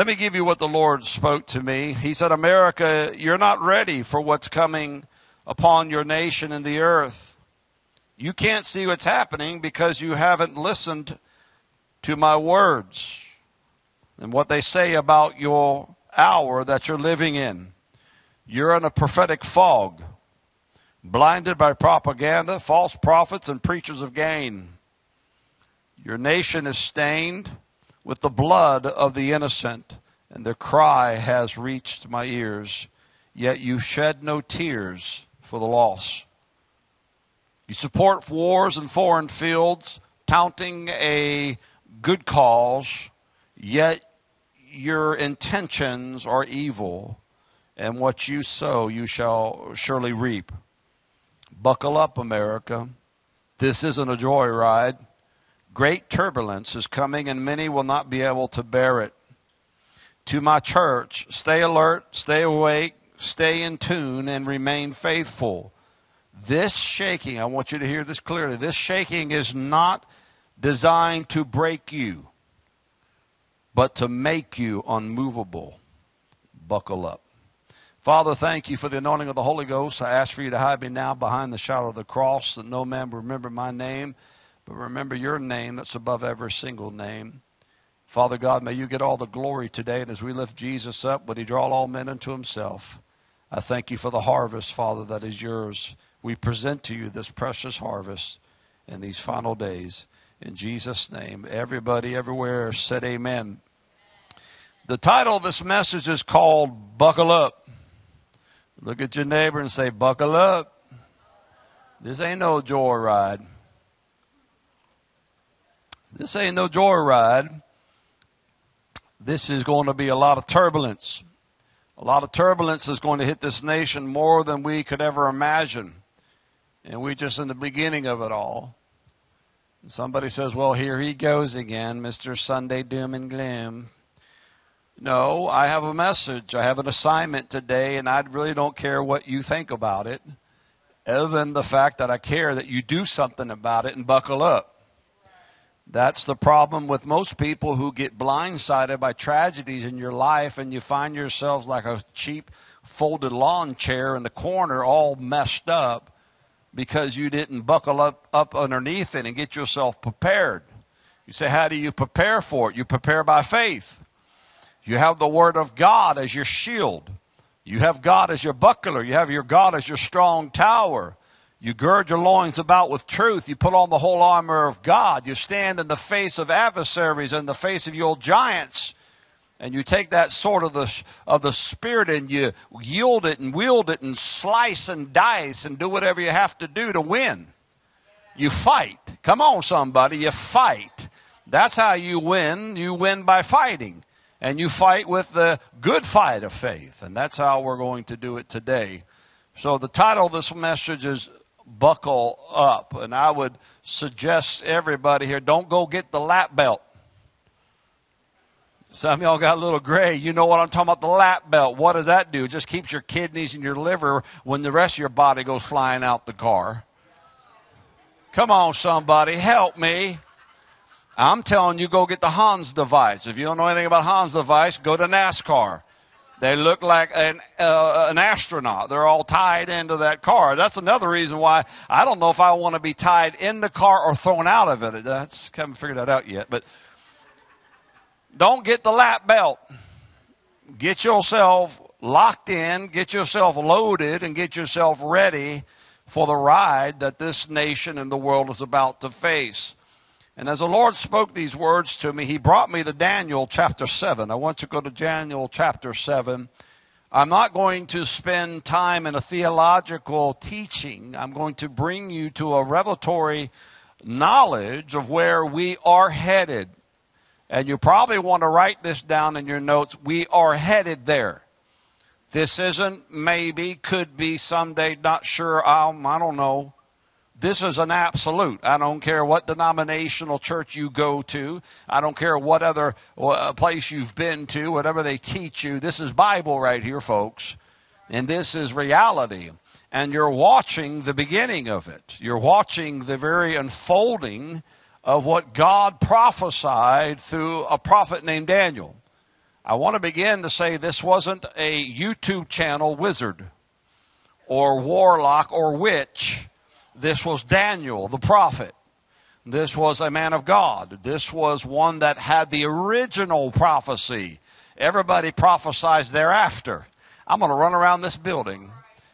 Let me give you what the Lord spoke to me. He said, America, you're not ready for what's coming upon your nation and the earth. You can't see what's happening because you haven't listened to my words and what they say about your hour that you're living in. You're in a prophetic fog, blinded by propaganda, false prophets, and preachers of gain. Your nation is stained with the blood of the innocent, and their cry has reached my ears. Yet you shed no tears for the loss. You support wars in foreign fields, touting a good cause, yet your intentions are evil, and what you sow you shall surely reap. Buckle up, America. This isn't a joyride. Great turbulence is coming, and many will not be able to bear it. To my church, stay alert, stay awake, stay in tune, and remain faithful. This shaking, I want you to hear this clearly. This shaking is not designed to break you, but to make you unmovable. Buckle up. Father, thank you for the anointing of the Holy Ghost. I ask for you to hide me now behind the shadow of the cross, that no man will remember my name but remember your name that's above every single name. Father God, may you get all the glory today. And as we lift Jesus up, would he draw all men unto himself? I thank you for the harvest, Father, that is yours. We present to you this precious harvest in these final days. In Jesus' name, everybody everywhere said amen. The title of this message is called Buckle Up. Look at your neighbor and say, Buckle up. This ain't no joyride. This ain't no joyride. This is going to be a lot of turbulence. A lot of turbulence is going to hit this nation more than we could ever imagine. And we're just in the beginning of it all. And somebody says, well, here he goes again, Mr. Sunday Doom and Gloom. No, I have a message. I have an assignment today, and I really don't care what you think about it, other than the fact that I care that you do something about it and buckle up. That's the problem with most people who get blindsided by tragedies in your life and you find yourselves like a cheap folded lawn chair in the corner all messed up because you didn't buckle up, up underneath it and get yourself prepared. You say, How do you prepare for it? You prepare by faith. You have the Word of God as your shield. You have God as your buckler. You have your God as your strong tower. You gird your loins about with truth. You put on the whole armor of God. You stand in the face of adversaries, in the face of your giants. And you take that sword of the, of the Spirit and you yield it and wield it and slice and dice and do whatever you have to do to win. You fight. Come on, somebody. You fight. That's how you win. You win by fighting. And you fight with the good fight of faith. And that's how we're going to do it today. So the title of this message is buckle up. And I would suggest everybody here don't go get the lap belt. Some of y'all got a little gray. You know what I'm talking about the lap belt. What does that do? It just keeps your kidneys and your liver when the rest of your body goes flying out the car. Come on, somebody, help me. I'm telling you, go get the HANS device. If you don't know anything about HANS device, go to NASCAR. They look like an, uh, an astronaut. They're all tied into that car. That's another reason why I don't know if I want to be tied in the car or thrown out of it. That's haven't figured that out yet. But don't get the lap belt. Get yourself locked in, get yourself loaded, and get yourself ready for the ride that this nation and the world is about to face. And as the Lord spoke these words to me, He brought me to Daniel chapter 7. I want to go to Daniel chapter 7. I'm not going to spend time in a theological teaching. I'm going to bring you to a revelatory knowledge of where we are headed. And you probably want to write this down in your notes. We are headed there. This isn't maybe, could be someday, not sure, um, I don't know. This is an absolute. I don't care what denominational church you go to. I don't care what other uh, place you've been to, whatever they teach you. This is Bible right here, folks. And this is reality. And you're watching the beginning of it. You're watching the very unfolding of what God prophesied through a prophet named Daniel. I want to begin to say this wasn't a YouTube channel wizard or warlock or witch. This was Daniel, the prophet. This was a man of God. This was one that had the original prophecy. Everybody prophesies thereafter. I'm going to run around this building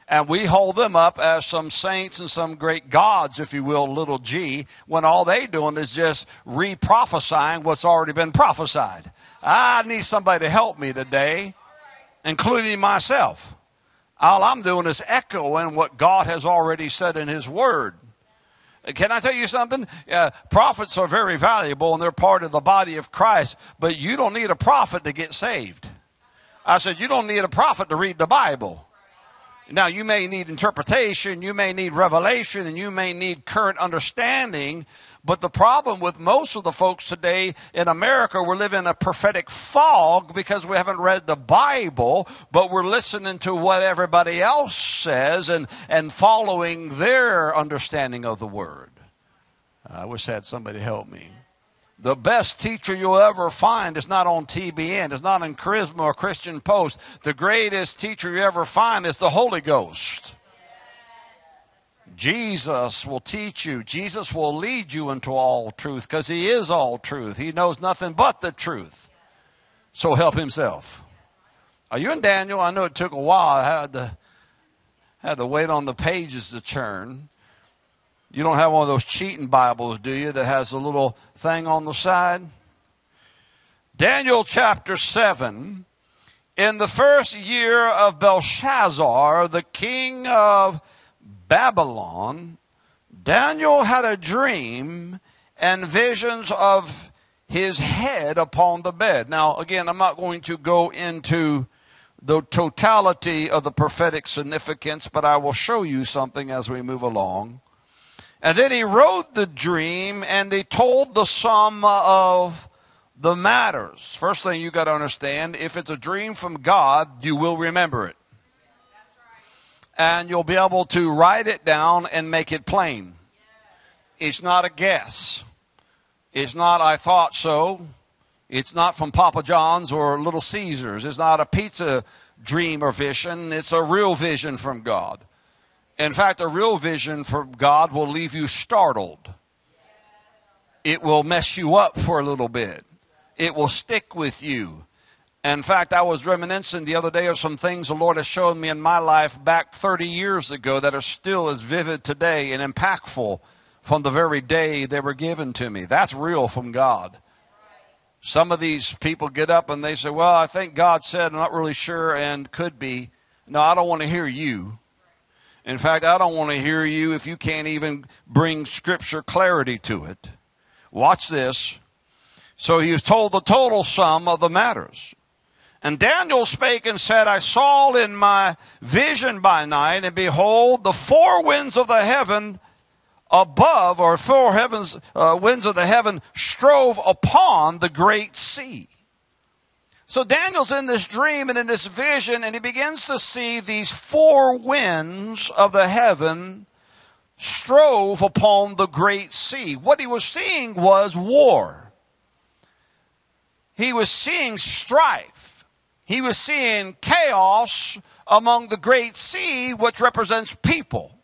and we hold them up as some saints and some great gods, if you will, little g, when all they doing is just re-prophesying what's already been prophesied. I need somebody to help me today, including myself. All I'm doing is echoing what God has already said in His Word. Can I tell you something? Uh, prophets are very valuable and they're part of the body of Christ, but you don't need a prophet to get saved. I said, you don't need a prophet to read the Bible. Now, you may need interpretation, you may need revelation, and you may need current understanding. But the problem with most of the folks today in America, we're living a prophetic fog because we haven't read the Bible, but we're listening to what everybody else says and, and following their understanding of the Word. I wish I had somebody help me. The best teacher you'll ever find is not on TBN, it's not in Charisma or Christian Post. The greatest teacher you ever find is the Holy Ghost. Jesus will teach you. Jesus will lead you into all truth because He is all truth. He knows nothing but the truth. So help Himself. Are you in Daniel? I know it took a while. I had to, had to wait on the pages to turn. You don't have one of those cheating Bibles, do you, that has a little thing on the side? Daniel chapter 7. In the first year of Belshazzar, the king of Babylon, Daniel had a dream and visions of his head upon the bed. Now, again, I'm not going to go into the totality of the prophetic significance, but I will show you something as we move along. And then he wrote the dream and they told the sum of the matters. First thing you got to understand if it's a dream from God, you will remember it. And you'll be able to write it down and make it plain. It's not a guess. It's not, I thought so. It's not from Papa John's or Little Caesars. It's not a pizza dream or vision. It's a real vision from God. In fact, a real vision from God will leave you startled. It will mess you up for a little bit. It will stick with you. In fact, I was reminiscing the other day of some things the Lord has shown me in my life back 30 years ago that are still as vivid today and impactful from the very day they were given to me. That's real from God. Some of these people get up and they say, Well, I think God said, I'm not really sure, and could be. No, I don't want to hear you. In fact, I don't want to hear you if you can't even bring scripture clarity to it. Watch this. So he was told the total sum of the matters. And Daniel spake and said, I saw in my vision by night, and behold, the four winds of the heaven above, or four heavens, uh, winds of the heaven, strove upon the great sea. So Daniel's in this dream and in this vision, and he begins to see these four winds of the heaven strove upon the great sea. What he was seeing was war. He was seeing strife. He was seeing chaos among the great sea, which represents people.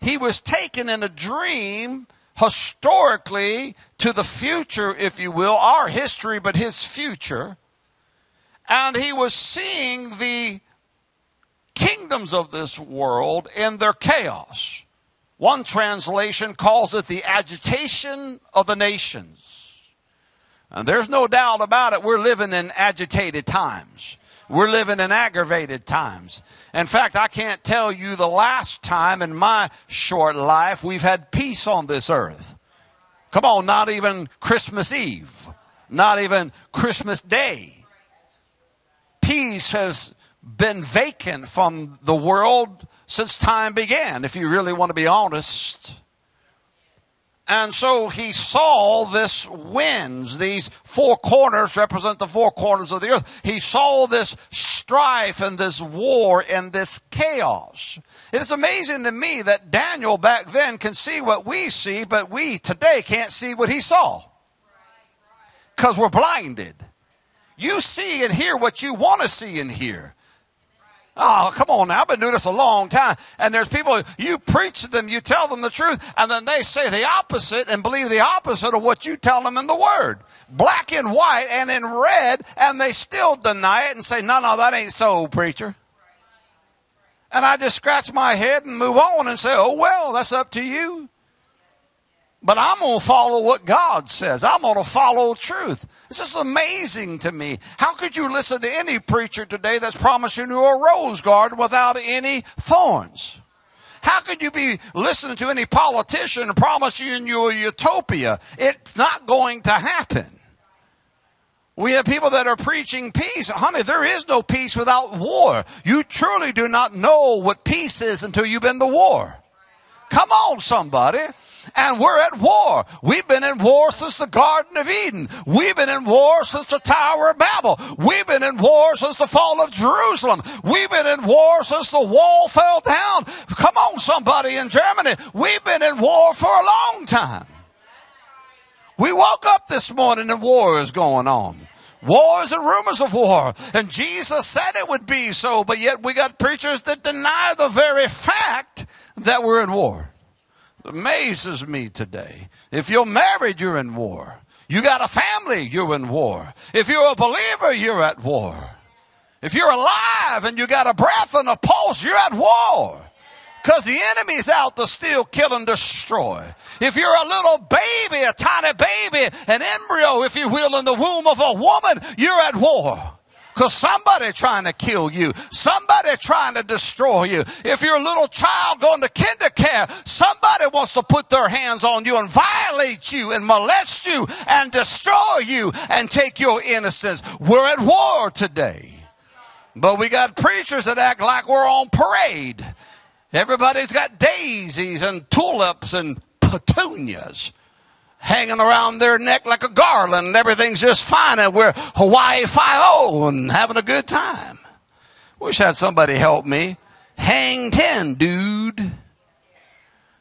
He was taken in a dream historically to the future, if you will, our history, but his future and he was seeing the kingdoms of this world in their chaos. One translation calls it the agitation of the nations. And there's no doubt about it, we're living in agitated times. We're living in aggravated times. In fact, I can't tell you the last time in my short life we've had peace on this earth. Come on, not even Christmas Eve, not even Christmas Day peace has been vacant from the world since time began, if you really want to be honest. And so he saw this winds. These four corners represent the four corners of the earth. He saw this strife and this war and this chaos. It's amazing to me that Daniel back then can see what we see, but we today can't see what he saw. Because we're blinded. You see and hear what you want to see and hear. Oh, come on now. I've been doing this a long time. And there's people, you preach to them, you tell them the truth, and then they say the opposite and believe the opposite of what you tell them in the Word. Black and white and in red, and they still deny it and say, no, no, that ain't so, preacher. And I just scratch my head and move on and say, oh, well, that's up to you. But I'm going to follow what God says. I'm going to follow truth. This is amazing to me. How could you listen to any preacher today that's promising you a rose garden without any thorns? How could you be listening to any politician promising you a utopia? It's not going to happen. We have people that are preaching peace. Honey, there is no peace without war. You truly do not know what peace is until you've been to war. Come on, somebody and we're at war. We've been in war since the Garden of Eden. We've been in war since the Tower of Babel. We've been in war since the fall of Jerusalem. We've been in war since the wall fell down. Come on, somebody in Germany. We've been in war for a long time. We woke up this morning and war is going on. Wars and rumors of war. And Jesus said it would be so, but yet we got preachers that deny the very fact that we're in war amazes me today. If you're married, you're in war. You got a family, you're in war. If you're a believer, you're at war. If you're alive and you got a breath and a pulse, you're at war. Because the enemy's out to steal, kill, and destroy. If you're a little baby, a tiny baby, an embryo, if you will, in the womb of a woman, you're at war. Because somebody trying to kill you. Somebody trying to destroy you. If you're a little child going to KinderCare, somebody wants to put their hands on you and violate you and molest you and destroy you and take your innocence. We're at war today. But we got preachers that act like we're on parade. Everybody's got daisies and tulips and petunias hanging around their neck like a garland and everything's just fine and we're Hawaii 5 and having a good time. Wish I had somebody help me. Hang 10, dude.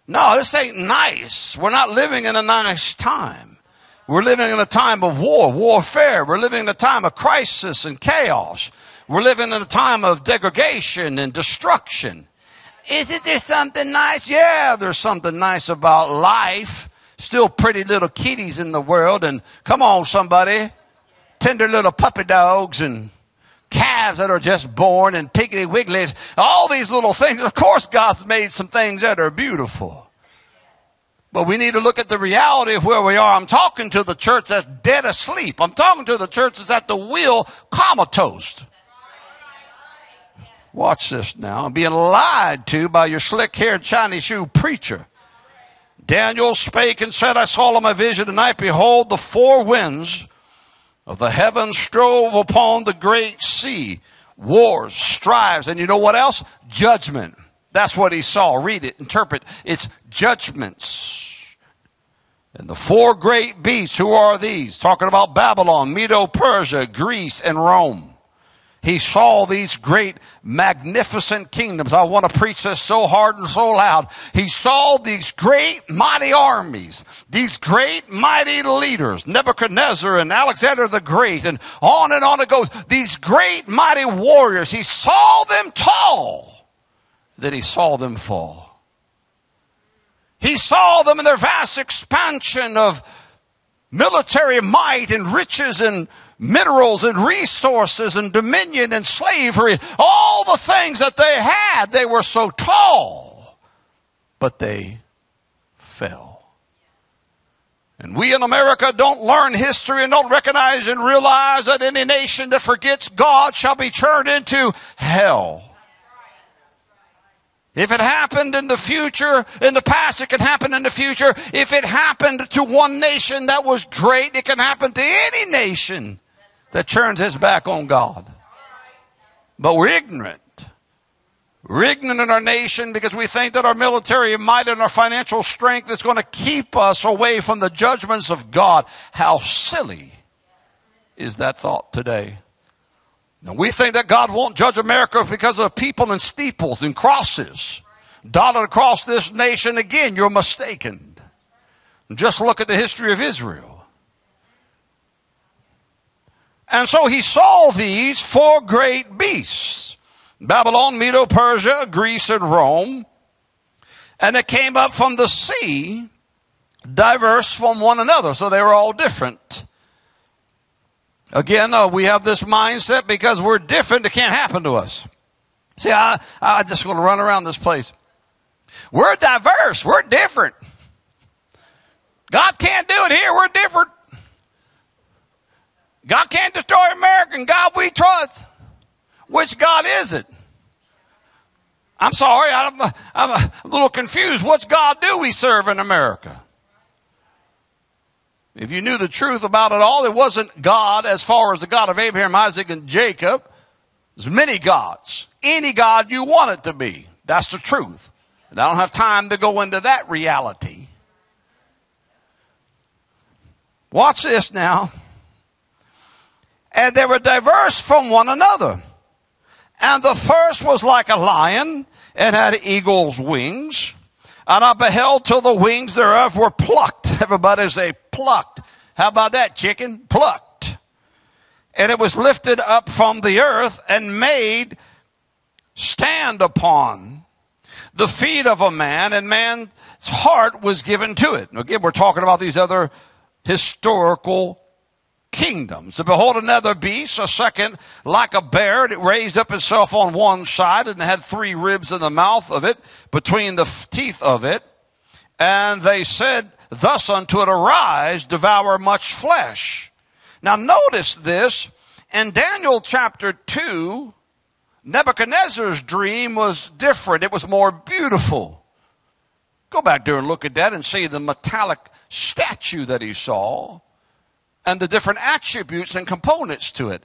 No, this ain't nice. We're not living in a nice time. We're living in a time of war, warfare. We're living in a time of crisis and chaos. We're living in a time of degradation and destruction. Isn't there something nice? Yeah, there's something nice about life still pretty little kitties in the world. And come on, somebody, tender little puppy dogs and calves that are just born and piggly wigglies, all these little things. Of course, God's made some things that are beautiful. But we need to look at the reality of where we are. I'm talking to the church that's dead asleep. I'm talking to the church that's at the wheel comatose. Watch this now. I'm being lied to by your slick haired Chinese shoe preacher. Daniel spake and said, I saw in my vision tonight, behold, the four winds of the heavens strove upon the great sea. Wars, strives, and you know what else? Judgment. That's what he saw. Read it, interpret. It's judgments. And the four great beasts, who are these? Talking about Babylon, Medo Persia, Greece, and Rome he saw these great, magnificent kingdoms. I want to preach this so hard and so loud. He saw these great, mighty armies, these great, mighty leaders, Nebuchadnezzar and Alexander the Great, and on and on it goes. These great, mighty warriors. He saw them tall, then he saw them fall. He saw them in their vast expansion of military might and riches and minerals and resources and dominion and slavery, all the things that they had, they were so tall, but they fell. And we in America don't learn history and don't recognize and realize that any nation that forgets God shall be turned into hell. If it happened in the future, in the past, it can happen in the future. If it happened to one nation that was great, it can happen to any nation that turns his back on God. But we're ignorant. We're ignorant in our nation because we think that our military might and our financial strength is going to keep us away from the judgments of God. How silly is that thought today? Now, we think that God won't judge America because of people in steeples and crosses dotted across this nation. Again, you're mistaken. Just look at the history of Israel. And so he saw these four great beasts Babylon, Medo Persia, Greece, and Rome. And it came up from the sea, diverse from one another. So they were all different. Again, uh, we have this mindset because we're different, it can't happen to us. See, I, I just want to run around this place. We're diverse, we're different. God can't do it here, we're different. God can't destroy America, and God we trust. Which God is it? I'm sorry, I'm, I'm a little confused. What's God do we serve in America? If you knew the truth about it all, it wasn't God as far as the God of Abraham, Isaac, and Jacob. There's many gods. Any God you want it to be. That's the truth. And I don't have time to go into that reality. Watch this now. And they were diverse from one another. And the first was like a lion and had eagle's wings. And I beheld till the wings thereof were plucked. Everybody say plucked. How about that, chicken? Plucked. And it was lifted up from the earth and made stand upon the feet of a man, and man's heart was given to it. Again, we're talking about these other historical kingdoms. And behold, another beast, a second, like a bear. It raised up itself on one side and had three ribs in the mouth of it, between the teeth of it. And they said thus unto it, Arise, devour much flesh. Now notice this. In Daniel chapter 2, Nebuchadnezzar's dream was different. It was more beautiful. Go back there and look at that and see the metallic statue that he saw and the different attributes and components to it.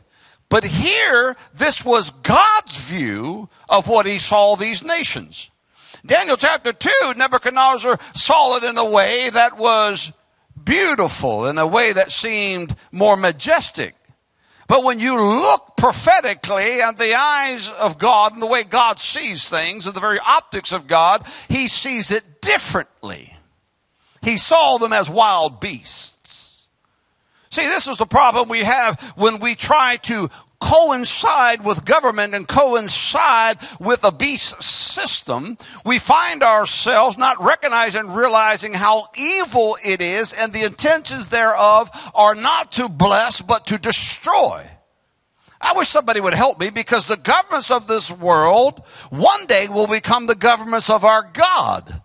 But here, this was God's view of what he saw these nations. Daniel chapter 2, Nebuchadnezzar saw it in a way that was beautiful, in a way that seemed more majestic. But when you look prophetically at the eyes of God and the way God sees things and the very optics of God, he sees it differently. He saw them as wild beasts. See, this is the problem we have when we try to coincide with government and coincide with a beast system, we find ourselves not recognizing and realizing how evil it is and the intentions thereof are not to bless but to destroy. I wish somebody would help me because the governments of this world one day will become the governments of our God.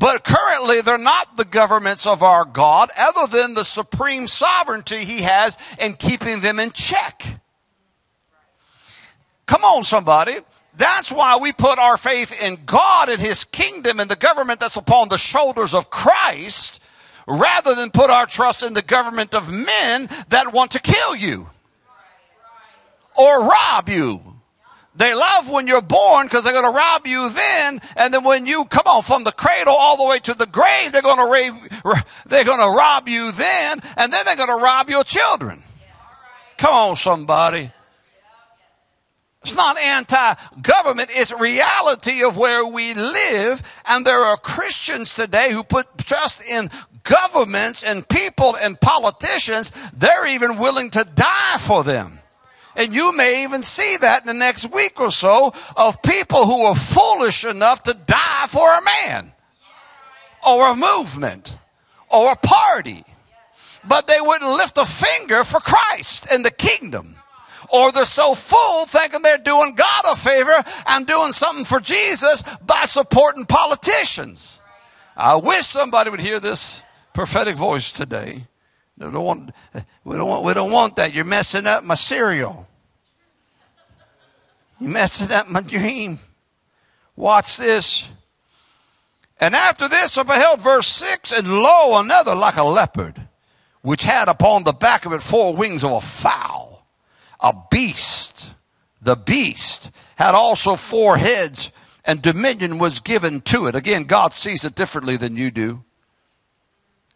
But currently, they're not the governments of our God, other than the supreme sovereignty He has in keeping them in check. Come on, somebody. That's why we put our faith in God and His kingdom and the government that's upon the shoulders of Christ, rather than put our trust in the government of men that want to kill you or rob you they love when you're born because they're going to rob you then, and then when you come on from the cradle all the way to the grave, they're going to they're going to rob you then, and then they're going to rob your children. Come on, somebody. It's not anti-government, it's reality of where we live. And there are Christians today who put trust in governments and people and politicians. They're even willing to die for them. And you may even see that in the next week or so of people who are foolish enough to die for a man or a movement or a party. But they wouldn't lift a finger for Christ and the kingdom. Or they're so full thinking they're doing God a favor and doing something for Jesus by supporting politicians. I wish somebody would hear this prophetic voice today. We don't want, we don't want, we don't want that. You're messing up my cereal. You're messing up my dream. Watch this. And after this I beheld verse 6, and lo, another like a leopard, which had upon the back of it four wings of a fowl, a beast. The beast had also four heads, and dominion was given to it. Again, God sees it differently than you do.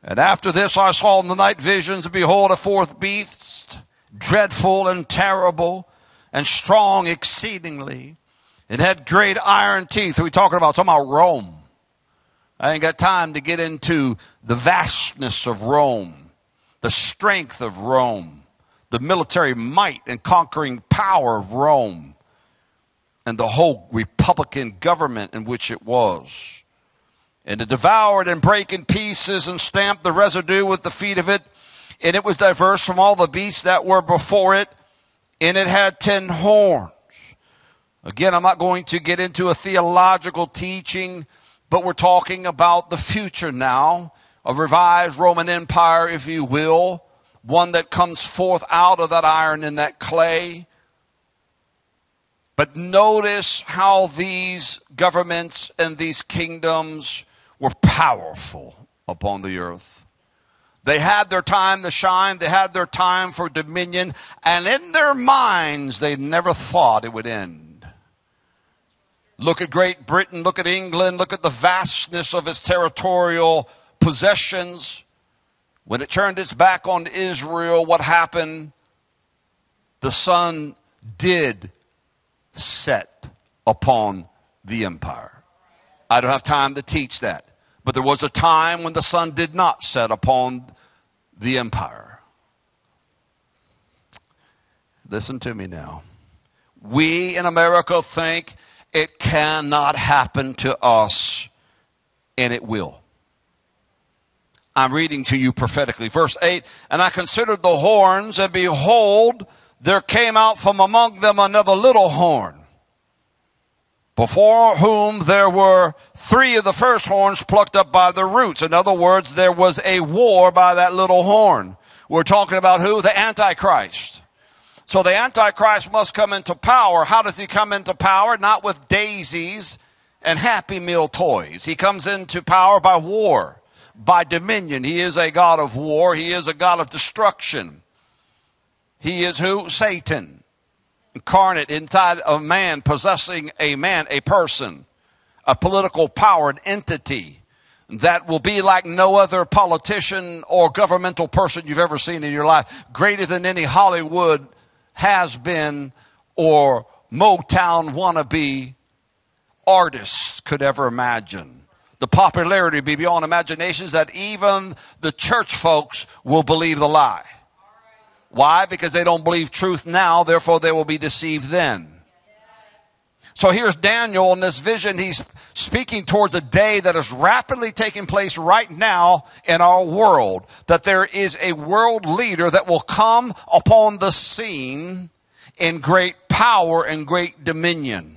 And after this I saw in the night visions, behold, a fourth beast, dreadful and terrible, and strong exceedingly. It had great iron teeth. Are we talking about? Talking about Rome. I ain't got time to get into the vastness of Rome, the strength of Rome, the military might and conquering power of Rome and the whole republican government in which it was. And it devoured and brake in pieces and stamped the residue with the feet of it. And it was diverse from all the beasts that were before it. And it had ten horns. Again, I'm not going to get into a theological teaching, but we're talking about the future now, a revived Roman Empire, if you will, one that comes forth out of that iron and that clay but notice how these governments and these kingdoms were powerful upon the earth. They had their time to shine, they had their time for dominion, and in their minds, they never thought it would end. Look at Great Britain, look at England, look at the vastness of its territorial possessions. When it turned its back on Israel, what happened? The sun did set upon the empire. I don't have time to teach that. But there was a time when the sun did not set upon the empire. Listen to me now. We in America think it cannot happen to us, and it will. I'm reading to you prophetically. Verse 8 And I considered the horns, and behold, there came out from among them another little horn, before whom there were three of the first horns plucked up by the roots. In other words, there was a war by that little horn. We're talking about who? The Antichrist. So the Antichrist must come into power. How does he come into power? Not with daisies and Happy Meal toys. He comes into power by war, by dominion. He is a God of war. He is a God of destruction. He is who? Satan. Incarnate inside of man, possessing a man, a person, a political power, an entity that will be like no other politician or governmental person you've ever seen in your life, greater than any Hollywood has been or Motown wannabe artists could ever imagine. The popularity be beyond imaginations that even the church folks will believe the lie. Why? Because they don't believe truth now, therefore they will be deceived then. So here's Daniel in this vision. He's speaking towards a day that is rapidly taking place right now in our world. That there is a world leader that will come upon the scene in great power and great dominion.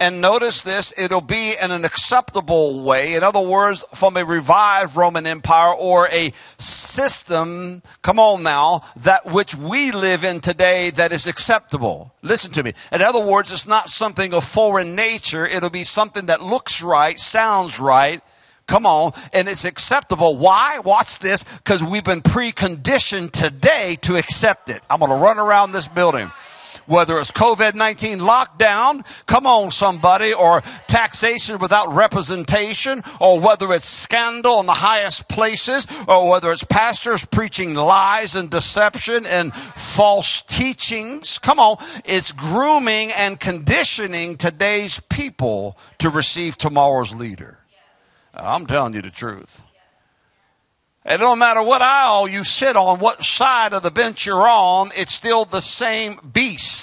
And notice this, it'll be in an acceptable way. In other words, from a revived Roman Empire or a system, come on now, that which we live in today that is acceptable. Listen to me. In other words, it's not something of foreign nature. It'll be something that looks right, sounds right, Come on. And it's acceptable. Why? Watch this. Because we've been preconditioned today to accept it. I'm going to run around this building whether it's COVID 19 lockdown, come on, somebody, or taxation without representation, or whether it's scandal in the highest places, or whether it's pastors preaching lies and deception and false teachings. Come on, it's grooming and conditioning today's people to receive tomorrow's leader. I'm telling you the truth. It don't matter what aisle you sit on, what side of the bench you're on, it's still the same beast.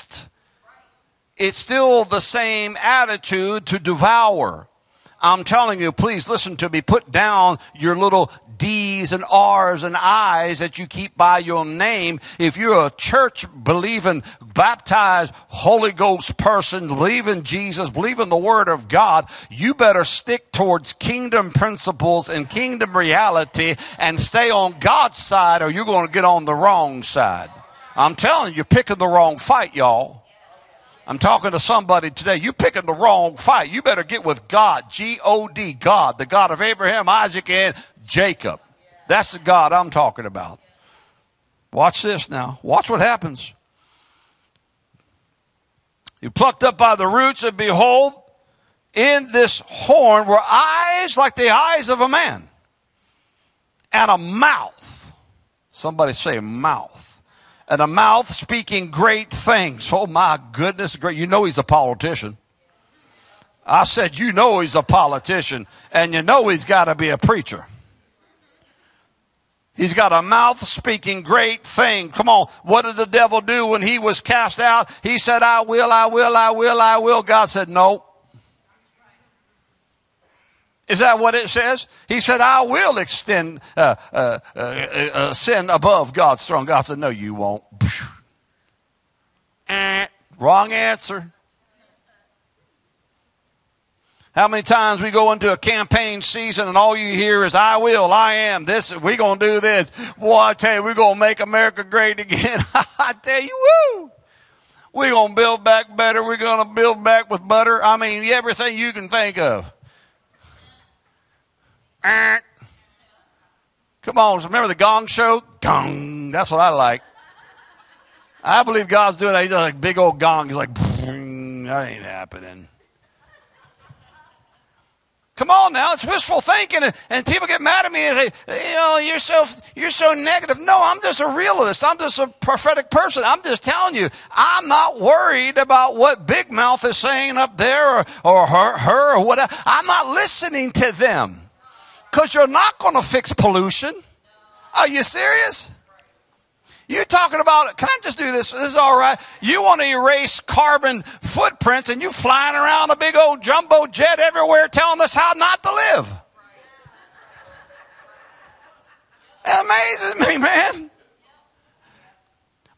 It's still the same attitude to devour. I'm telling you, please listen to me. Put down your little D's and R's and I's that you keep by your name. If you're a church believing, baptized, Holy Ghost person, believing Jesus, believing the Word of God, you better stick towards kingdom principles and kingdom reality and stay on God's side or you're going to get on the wrong side. I'm telling you, you're picking the wrong fight, y'all. I'm talking to somebody today. You picking the wrong fight. You better get with God. G-O-D, God, the God of Abraham, Isaac, and Jacob. That's the God I'm talking about. Watch this now. Watch what happens. You plucked up by the roots, and behold, in this horn were eyes like the eyes of a man, and a mouth. Somebody say mouth. And a mouth speaking great things. Oh my goodness, great. You know he's a politician. I said, you know he's a politician, and you know he's got to be a preacher. He's got a mouth speaking great things. Come on. What did the devil do when he was cast out? He said, I will, I will, I will, I will. God said, no. Is that what it says? He said, I will extend uh, uh, uh, uh sin above God's throne. God said, no, you won't. Eh, wrong answer. How many times we go into a campaign season and all you hear is, I will, I am, this, we're going to do this. Boy, I tell you, we're going to make America great again. I tell you, woo! We're going to build back better. We're going to build back with butter. I mean, everything you can think of. Come on, remember the gong show? Gong. That's what I like. I believe God's doing that. He's like big old gong. He's like, that ain't happening. Come on now, it's wishful thinking, and, and, people get mad at me and say, you know, you're so you're so negative. No, I'm just a realist. I'm just a prophetic person. I'm just telling you, I'm not worried about what Big Mouth is saying up there or, or her, her or whatever. I'm not listening to them because you're not going to fix pollution. Are you serious? You talking about, can I just do this? This is all right. You want to erase carbon footprints and you flying around a big old jumbo jet everywhere telling us how not to live. It amazes me, man.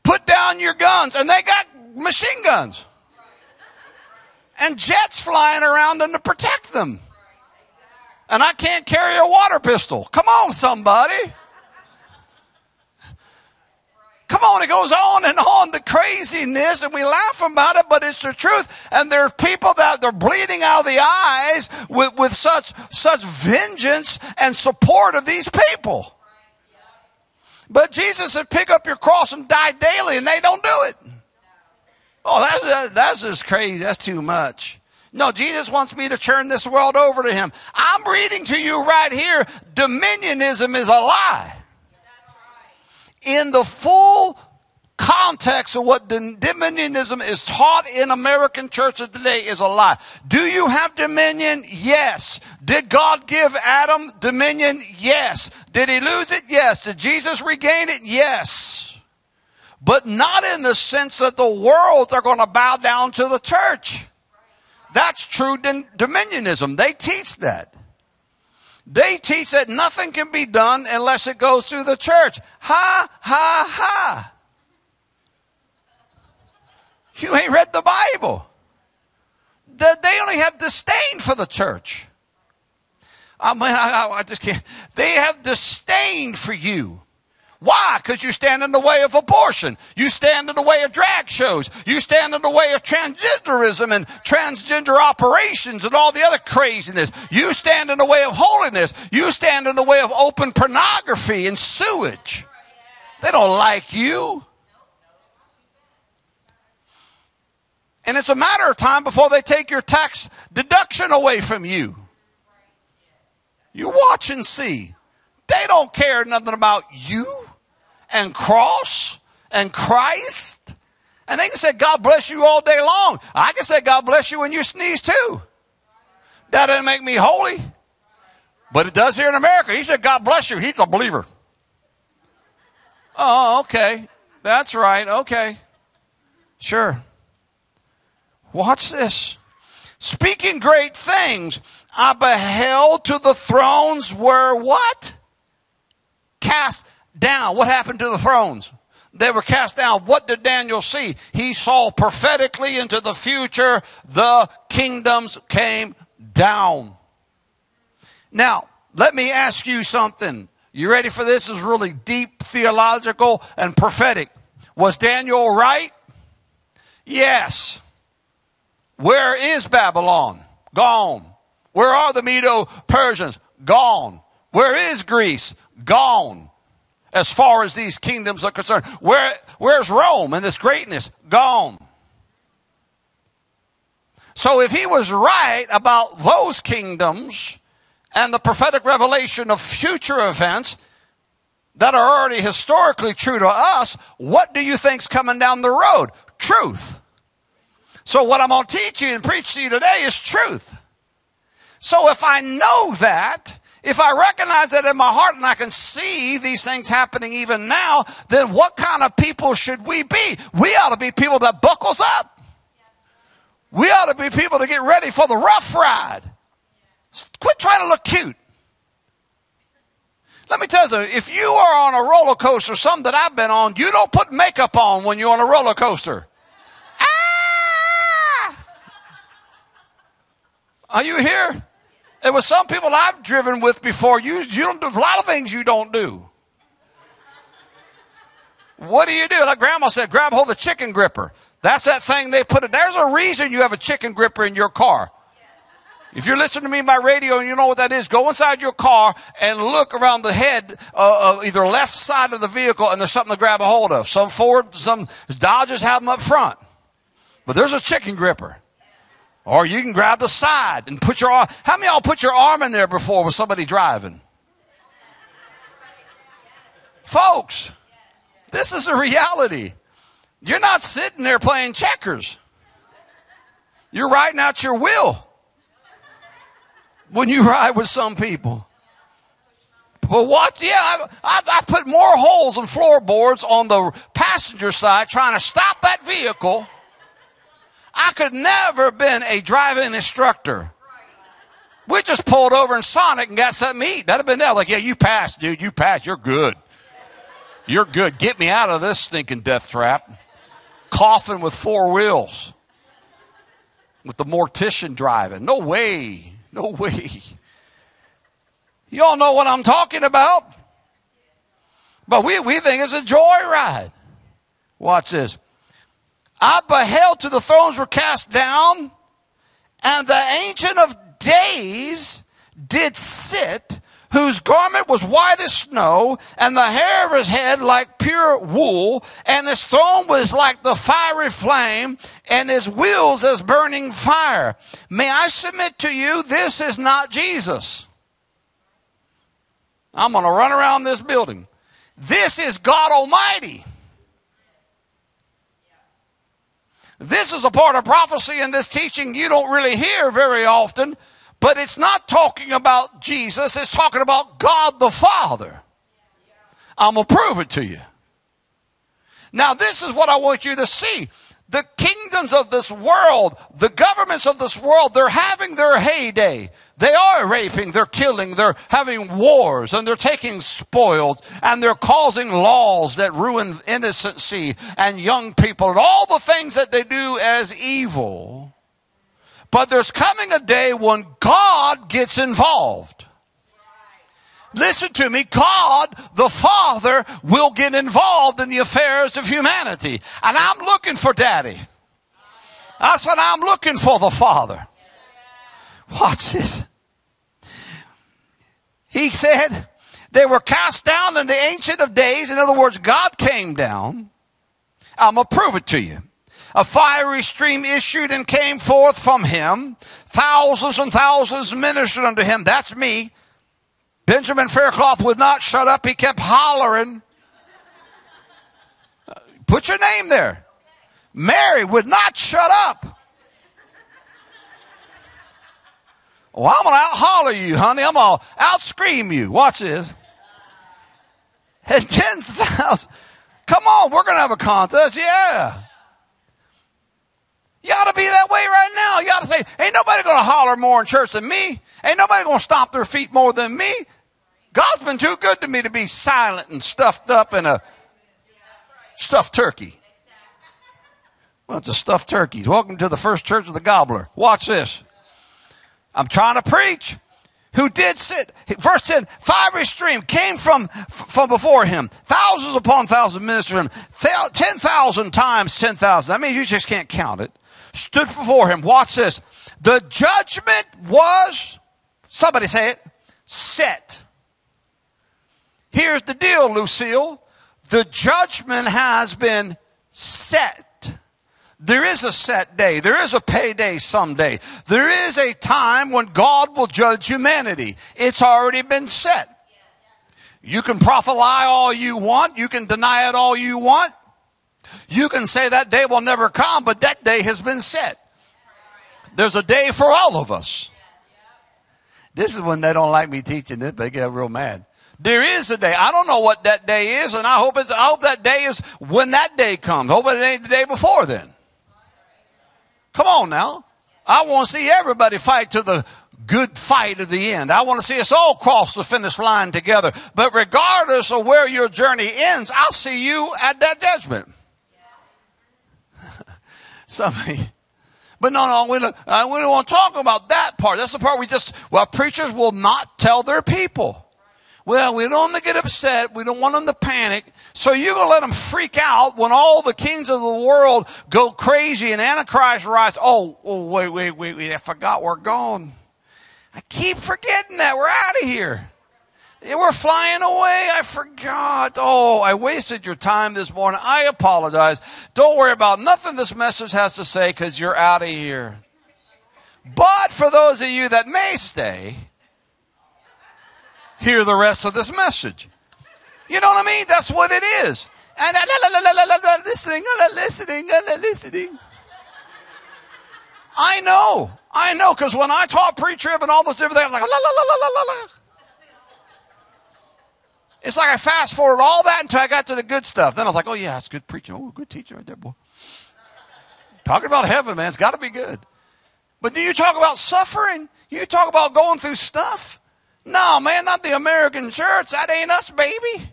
Put down your guns. And they got machine guns. And jets flying around them to protect them. And I can't carry a water pistol. Come on, somebody. Come on, it goes on and on, the craziness, and we laugh about it, but it's the truth. And there are people that they're bleeding out of the eyes with, with such, such vengeance and support of these people. But Jesus said, pick up your cross and die daily, and they don't do it. Oh, that's, that's just crazy. That's too much. No, Jesus wants me to turn this world over to him. I'm reading to you right here, dominionism is a lie in the full context of what dominionism is taught in American churches today is a lie. Do you have dominion? Yes. Did God give Adam dominion? Yes. Did he lose it? Yes. Did Jesus regain it? Yes. But not in the sense that the worlds are going to bow down to the church. That's true dominionism. They teach that. They teach that nothing can be done unless it goes through the church. Ha, ha, ha. You ain't read the Bible. They only have disdain for the church. I mean, I, I just can't. They have disdain for you. Why? Because you stand in the way of abortion. You stand in the way of drag shows. You stand in the way of transgenderism and transgender operations and all the other craziness. You stand in the way of holiness. You stand in the way of open pornography and sewage. They don't like you. And it's a matter of time before they take your tax deduction away from you. You watch and see. They don't care nothing about you and cross and Christ. And they can say, God bless you all day long. I can say, God bless you when you sneeze too. That doesn't make me holy. But it does here in America. He said, God bless you. He's a believer. Oh, okay. That's right. Okay. Sure. Watch this. Speaking great things, I beheld to the thrones were what? Cast down. What happened to the thrones? They were cast down. What did Daniel see? He saw prophetically into the future the kingdoms came down. Now, let me ask you something. You ready for this? this is really deep theological and prophetic. Was Daniel right? Yes. Where is Babylon? Gone. Where are the Medo Persians? Gone. Where is Greece? Gone as far as these kingdoms are concerned. Where, where's Rome and this greatness? Gone. So if he was right about those kingdoms and the prophetic revelation of future events that are already historically true to us, what do you think's coming down the road? Truth. So what I'm going to teach you and preach to you today is truth. So if I know that, if I recognize that in my heart and I can see these things happening even now, then what kind of people should we be? We ought to be people that buckles up. We ought to be people to get ready for the rough ride. Quit trying to look cute. Let me tell you, if you are on a roller coaster, some that I've been on, you don't put makeup on when you're on a roller coaster. Ah! Are you here? There was some people I've driven with before. You, you don't do a lot of things you don't do. What do you do? Like grandma said, grab hold of the chicken gripper. That's that thing they put it. There's a reason you have a chicken gripper in your car. If you're listening to me by radio and you know what that is, go inside your car and look around the head uh, of either left side of the vehicle and there's something to grab a hold of. Some Ford, some Dodges have them up front. But there's a chicken gripper. Or you can grab the side and put your arm. How many y'all put your arm in there before with somebody driving? Folks, this is a reality. You're not sitting there playing checkers. You're writing out your will when you ride with some people. But what? Yeah, I, I, I put more holes and floorboards on the passenger side trying to stop that vehicle I could never have been a driving instructor. We just pulled over in Sonic and got something to eat. That'd have been that. Like, yeah, you passed, dude. You passed. You're good. You're good. Get me out of this stinking death trap. Coffin with four wheels. With the mortician driving. No way. No way. Y'all know what I'm talking about. But we, we think it's a joyride. Watch this. I beheld till the thrones were cast down, and the Ancient of Days did sit, whose garment was white as snow, and the hair of his head like pure wool, and his throne was like the fiery flame, and his wheels as burning fire. May I submit to you, this is not Jesus. I'm going to run around this building. This is God Almighty. This is a part of prophecy in this teaching you don't really hear very often, but it's not talking about Jesus, it's talking about God the Father. I'm going to prove it to you. Now, this is what I want you to see. The kingdoms of this world, the governments of this world, they're having their heyday. They are raping, they're killing, they're having wars, and they're taking spoils, and they're causing laws that ruin innocency and young people, and all the things that they do as evil. But there's coming a day when God gets involved. Listen to me. God, the Father, will get involved in the affairs of humanity. And I'm looking for Daddy. That's what I'm looking for, the Father. Watch this. He said they were cast down in the Ancient of Days. In other words, God came down. I'm going to prove it to you. A fiery stream issued and came forth from him. Thousands and thousands ministered unto him. That's me. Benjamin Faircloth would not shut up. He kept hollering. Put your name there. Mary would not shut up. Well, I'm going to out holler you, honey. I'm going to out scream you. Watch this. And tens of thousands. Come on, we're going to have a contest. Yeah. You ought to be that way right now. You ought to say, ain't nobody going to holler more in church than me. Ain't nobody going to stomp their feet more than me. God's been too good to me to be silent and stuffed up in a stuffed turkey. Well, it's a stuffed turkey. Welcome to the first church of the gobbler. Watch this. I'm trying to preach. Who did sit? Verse 10, fiery stream came from, from before him. Thousands upon thousands ministered him. 10,000 times 10,000. That means you just can't count it. Stood before him. Watch this. The judgment was, somebody say it, set. Here's the deal, Lucille. The judgment has been set. There is a set day. There is a payday someday. There is a time when God will judge humanity. It's already been set. You can prophesy all you want. You can deny it all you want. You can say that day will never come, but that day has been set. There's a day for all of us. This is when they don't like me teaching this, they get real mad. There is a day. I don't know what that day is, and I hope it's, I hope that day is when that day comes. I hope it ain't the day before then. Come on now. I want to see everybody fight to the good fight of the end. I want to see us all cross the finish line together. But regardless of where your journey ends, I'll see you at that judgment. Somebody. But no, no, we don't, uh, we don't want to talk about that part. That's the part we just, well, preachers will not tell their people. Well, we don't want them to get upset. We don't want them to panic. So you're going to let them freak out when all the kings of the world go crazy and Antichrist rise. Oh, oh wait, wait, wait, wait. I forgot we're gone. I keep forgetting that. We're out of here. We're flying away. I forgot. Oh, I wasted your time this morning. I apologize. Don't worry about nothing this message has to say because you're out of here. But for those of you that may stay, hear the rest of this message. You know what I mean? That's what it is. And listening, listening, listening. I know. I know, because when I taught pre-trib and all those different things, I was like, la, la, la, la, la, la. It's like I fast forward all that until I got to the good stuff. Then I was like, oh, yeah, it's good preaching. Oh, good teaching right there, boy. Talking about heaven, man, it's got to be good. But do you talk about suffering? You talk about going through stuff? No, man, not the American church. That ain't us, baby.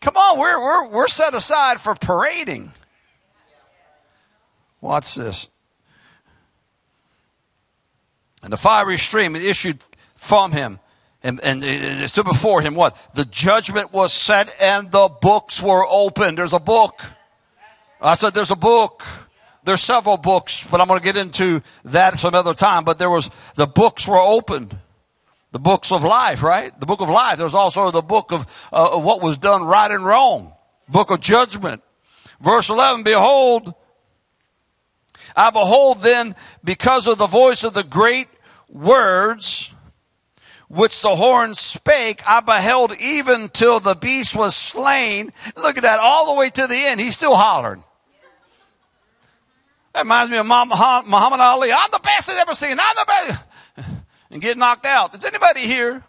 Come on, we're, we're, we're set aside for parading. Watch this. And the fiery stream issued from him. And, and it stood before him what? The judgment was set and the books were opened. There's a book. I said there's a book. There's several books, but I'm going to get into that some other time. But there was, the books were opened. The books of life, right? The book of life. There's also the book of, uh, of what was done right and wrong. Book of judgment. Verse 11, behold, I behold then, because of the voice of the great words which the horn spake, I beheld even till the beast was slain. Look at that, all the way to the end. He's still hollering. That reminds me of Muhammad Ali. I'm the best I've ever seen. I'm the best. And get knocked out. Is anybody here?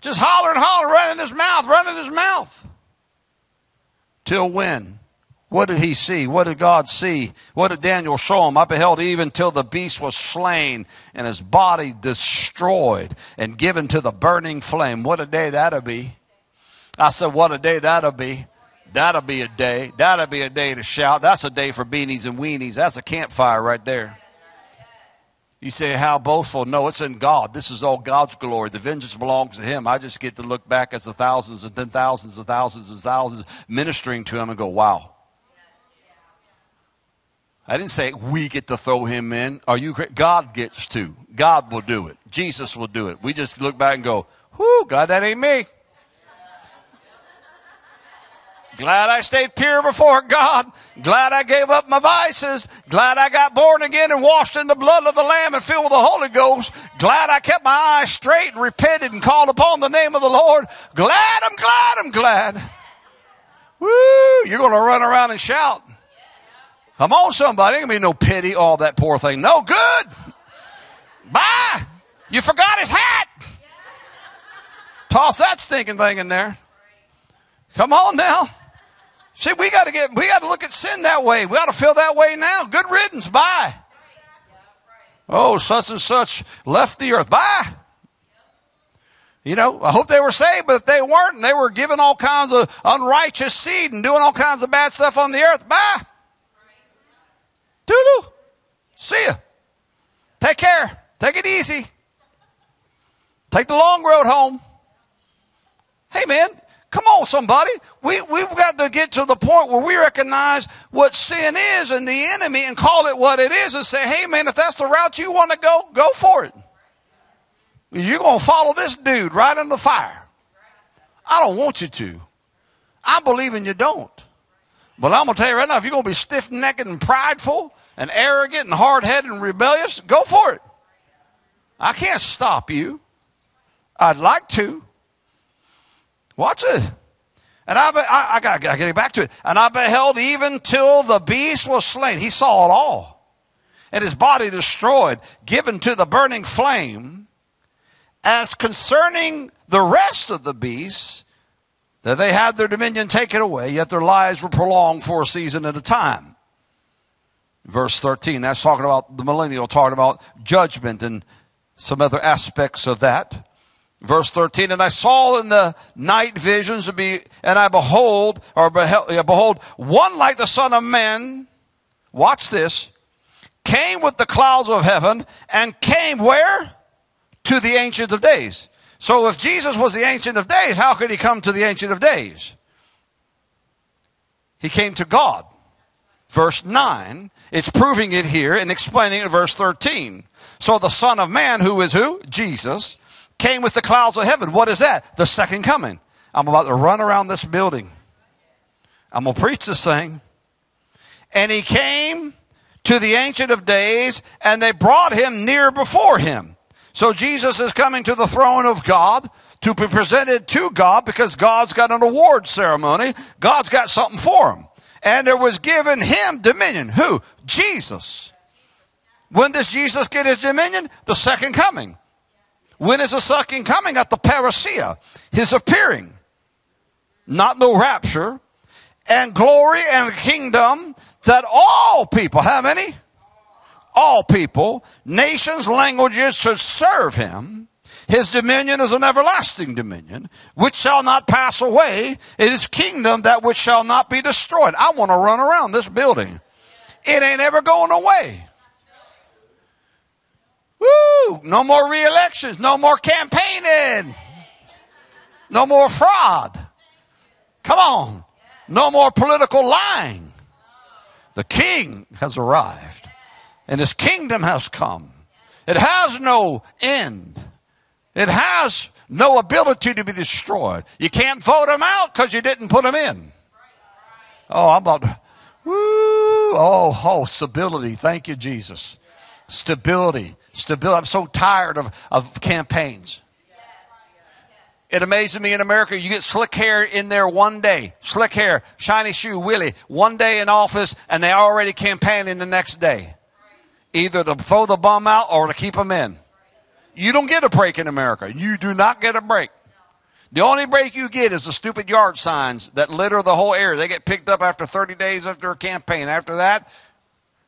Just hollering, hollering, running his mouth, running his mouth. Till when? What did he see? What did God see? What did Daniel show him? I beheld even till the beast was slain and his body destroyed and given to the burning flame. What a day that'll be. I said, what a day that'll be. That'll be a day. That'll be a day to shout. That's a day for beanies and weenies. That's a campfire right there. You say, how boastful? No, it's in God. This is all God's glory. The vengeance belongs to Him. I just get to look back as the thousands and then thousands and thousands and thousands ministering to Him and go, wow. I didn't say we get to throw him in. Are you God gets to. God will do it. Jesus will do it. We just look back and go, whoo, God, that ain't me. Glad I stayed pure before God. Glad I gave up my vices. Glad I got born again and washed in the blood of the Lamb and filled with the Holy Ghost. Glad I kept my eyes straight and repented and called upon the name of the Lord. Glad, I'm glad, I'm glad. Woo! You're going to run around and shout. Come on, somebody. Ain't gonna be no pity. All that poor thing. No good. Bye. You forgot his hat. Toss that stinking thing in there. Come on now. See, we got to get, we got to look at sin that way. We got to feel that way now. Good riddance. Bye. Oh, such and such left the earth. Bye. You know, I hope they were saved, but if they weren't and they were giving all kinds of unrighteous seed and doing all kinds of bad stuff on the earth, bye. Dulu. See ya. Take care. Take it easy. Take the long road home. Hey man, come on somebody. We, we've got to get to the point where we recognize what sin is and the enemy and call it what it is and say, hey man, if that's the route you want to go, go for it. You're going to follow this dude right in the fire. I don't want you to. I believe in you don't. But I'm going to tell you right now, if you're going to be stiff necked and prideful and arrogant and hard headed and rebellious, go for it. I can't stop you. I'd like to. Watch it. And I, I, I got to get back to it. And I beheld even till the beast was slain. He saw it all. and his body destroyed, given to the burning flame. As concerning the rest of the beasts, that they had their dominion taken away, yet their lives were prolonged for a season at a time. Verse 13, that's talking about the millennial, talking about judgment and some other aspects of that. Verse 13, and I saw in the night visions to be, and I behold, or behold, one like the Son of Man, watch this, came with the clouds of heaven, and came where? To the Ancient of Days. So if Jesus was the Ancient of Days, how could he come to the Ancient of Days? He came to God. Verse 9, it's proving it here and explaining it verse 13. So the Son of Man, who is who? Jesus, came with the clouds of heaven. What is that? The second coming. I'm about to run around this building. I'm going to preach this thing. And he came to the Ancient of Days, and they brought him near before him. So Jesus is coming to the throne of God to be presented to God because God's got an award ceremony. God's got something for him. And there was given him dominion. Who? Jesus. When does Jesus get his dominion? The second coming. When is the second coming? At the parousia, his appearing. Not no rapture. And glory and kingdom that all people, how many? all people, nations, languages should serve him. His dominion is an everlasting dominion, which shall not pass away. It is kingdom that which shall not be destroyed. I want to run around this building. It ain't ever going away. Woo! No more re-elections. No more campaigning. No more fraud. Come on. No more political lying. The king has arrived and his kingdom has come. It has no end. It has no ability to be destroyed. You can't vote him out because you didn't put him in. Oh, I'm about, woo, oh, oh, stability. Thank you, Jesus. Stability, stability. I'm so tired of, of campaigns. It amazes me in America, you get slick hair in there one day, slick hair, shiny shoe, Willie, one day in office, and they already campaigning the next day either to throw the bum out or to keep them in. You don't get a break in America. You do not get a break. The only break you get is the stupid yard signs that litter the whole area. They get picked up after 30 days after a campaign. After that,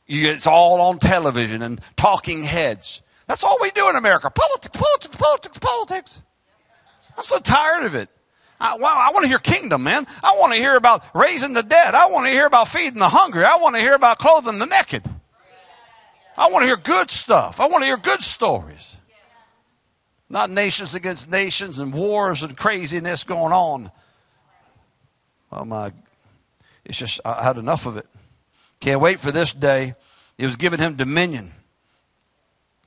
it's all on television and talking heads. That's all we do in America. Politics, politics, politics, politics. I'm so tired of it. I, wow, I want to hear kingdom, man. I want to hear about raising the dead. I want to hear about feeding the hungry. I want to hear about clothing the naked. I want to hear good stuff. I want to hear good stories. Not nations against nations and wars and craziness going on. Oh my, it's just, I had enough of it. Can't wait for this day. It was given him dominion.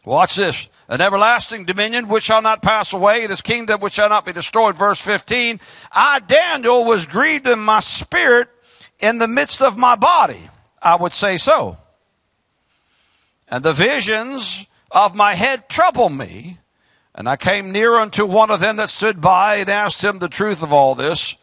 Watch this. An everlasting dominion which shall not pass away, this kingdom which shall not be destroyed. Verse 15. I, Daniel, was grieved in my spirit in the midst of my body. I would say so. And the visions of my head troubled me. And I came near unto one of them that stood by and asked him the truth of all this.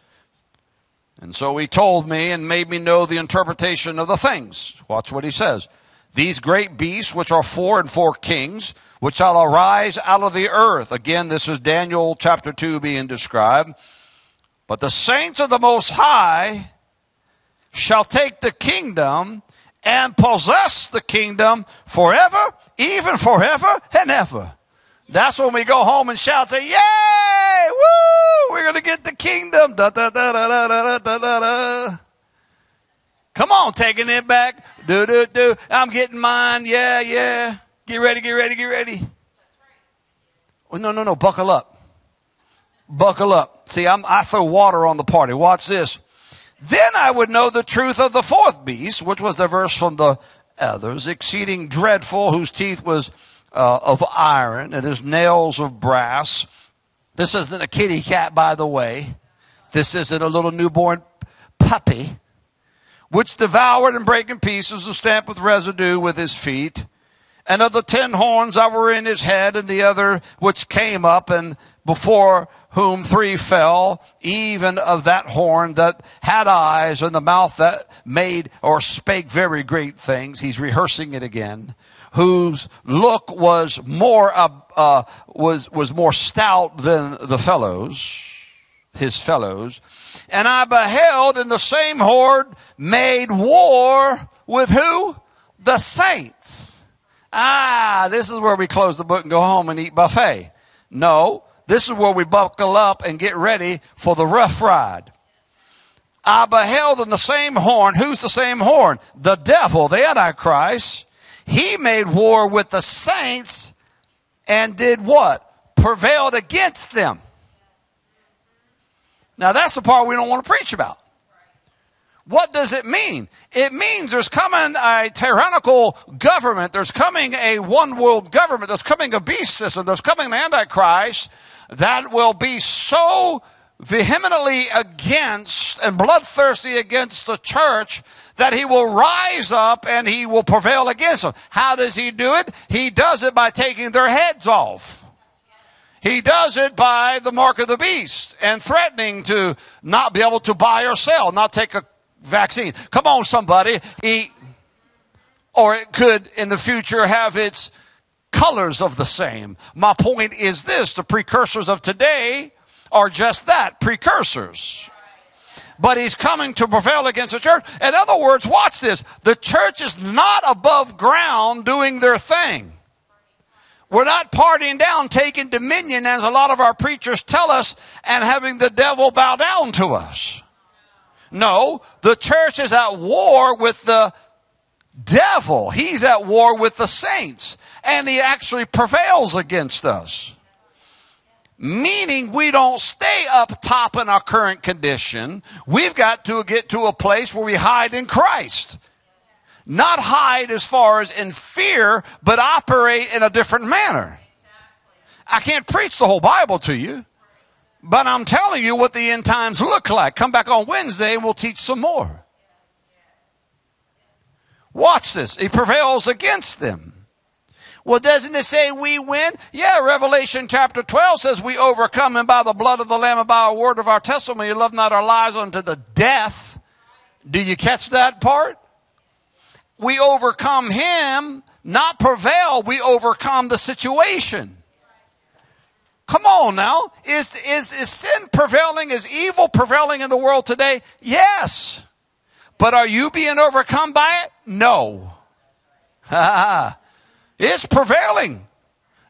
And so he told me and made me know the interpretation of the things. Watch what he says. These great beasts, which are four and four kings, which shall arise out of the earth. Again, this is Daniel chapter 2 being described. But the saints of the Most High shall take the kingdom and possess the kingdom forever, even forever and ever. That's when we go home and shout, say, Yay! Woo! We're going to get the kingdom. Da, da, da, da, da, da, da, da. Come on, taking it back. Do, do, do. I'm getting mine. Yeah, yeah. Get ready, get ready, get ready. Oh, no, no, no. Buckle up. Buckle up. See, I'm, I throw water on the party. Watch this. Then I would know the truth of the fourth beast, which was the verse from the others, exceeding dreadful, whose teeth was uh, of iron and his nails of brass. This isn't a kitty cat, by the way. This isn't a little newborn puppy, which devoured and brake in pieces and stamped with residue with his feet. And of the ten horns that were in his head, and the other which came up, and before whom three fell, even of that horn that had eyes and the mouth that made or spake very great things. He's rehearsing it again. Whose look was more, uh, uh, was, was more stout than the fellows, his fellows. And I beheld in the same horde made war with who? The saints. Ah, this is where we close the book and go home and eat buffet. No, this is where we buckle up and get ready for the rough ride. I beheld in the same horn. Who's the same horn? The devil, the Antichrist. He made war with the saints and did what? Prevailed against them. Now that's the part we don't want to preach about. What does it mean? It means there's coming a tyrannical government. There's coming a one world government. There's coming a beast system. There's coming the Antichrist that will be so vehemently against and bloodthirsty against the church that he will rise up and he will prevail against them. How does he do it? He does it by taking their heads off. He does it by the mark of the beast and threatening to not be able to buy or sell, not take a vaccine. Come on, somebody. He, or it could in the future have its colors of the same. My point is this the precursors of today are just that precursors. But he's coming to prevail against the church. In other words, watch this. The church is not above ground doing their thing. We're not partying down, taking dominion, as a lot of our preachers tell us, and having the devil bow down to us. No, the church is at war with the devil. He's at war with the saints. And he actually prevails against us meaning we don't stay up top in our current condition. We've got to get to a place where we hide in Christ. Not hide as far as in fear, but operate in a different manner. I can't preach the whole Bible to you, but I'm telling you what the end times look like. Come back on Wednesday and we'll teach some more. Watch this. He prevails against them. Well, doesn't it say we win? Yeah, Revelation chapter 12 says we overcome him by the blood of the Lamb and by a word of our testimony. Love not our lives unto the death. Do you catch that part? We overcome him, not prevail. We overcome the situation. Come on now. Is, is, is sin prevailing? Is evil prevailing in the world today? Yes. But are you being overcome by it? No. Ha It's prevailing.